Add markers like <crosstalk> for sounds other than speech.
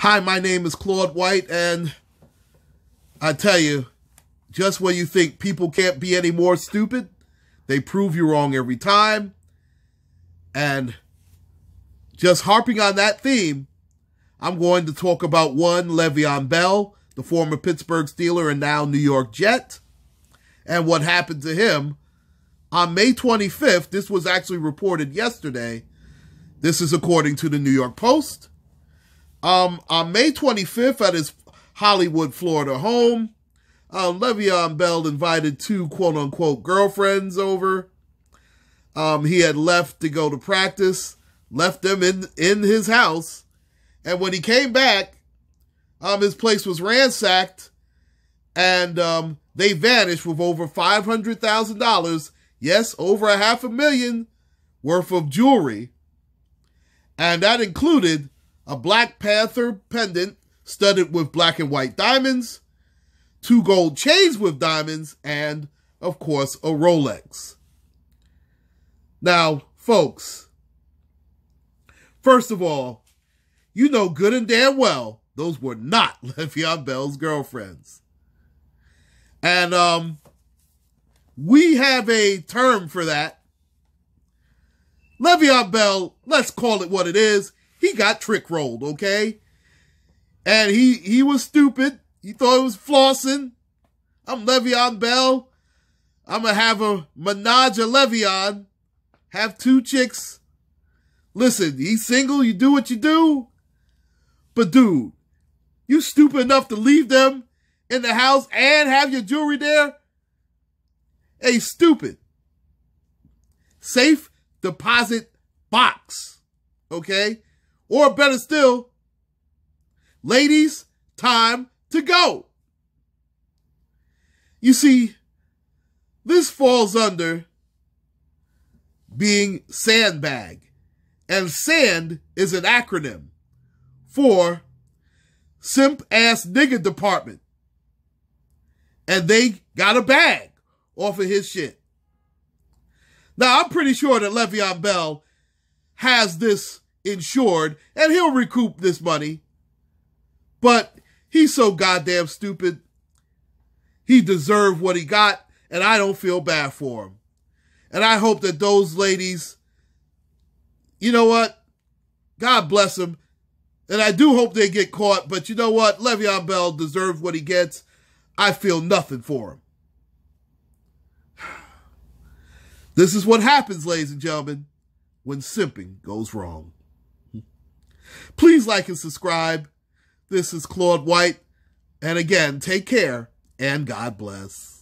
Hi, my name is Claude White, and I tell you, just when you think people can't be any more stupid, they prove you wrong every time. And just harping on that theme, I'm going to talk about one, Le'Veon Bell, the former Pittsburgh Steeler and now New York Jet, and what happened to him on May 25th. This was actually reported yesterday. This is according to the New York Post. Um, on May 25th at his Hollywood, Florida home, um, Le'Veon Bell invited two quote unquote girlfriends over. Um, he had left to go to practice, left them in, in his house. And when he came back, um, his place was ransacked and, um, they vanished with over $500,000. Yes, over a half a million worth of jewelry. And that included a Black Panther pendant studded with black and white diamonds, two gold chains with diamonds, and, of course, a Rolex. Now, folks, first of all, you know good and damn well those were not <laughs> Le'Veon Bell's girlfriends. And um, we have a term for that. Le'Veon Bell, let's call it what it is he got trick rolled, okay? And he he was stupid. He thought it was flossing. I'm Le'Veon Bell. I'm gonna have a menage a Le'Veon. Have two chicks. Listen, he's single. You do what you do. But dude, you stupid enough to leave them in the house and have your jewelry there? Hey, stupid. Safe deposit box. Okay? Or better still, ladies, time to go. You see, this falls under being sandbag. And sand is an acronym for simp ass nigga department. And they got a bag off of his shit. Now, I'm pretty sure that Le'Veon Bell has this insured and he'll recoup this money. But he's so goddamn stupid. He deserved what he got, and I don't feel bad for him. And I hope that those ladies, you know what? God bless them. And I do hope they get caught, but you know what? Le'Veon Bell deserves what he gets. I feel nothing for him. <sighs> This is what happens, ladies and gentlemen, when simping goes wrong. Please like and subscribe. This is Claude White. And again, take care and God bless.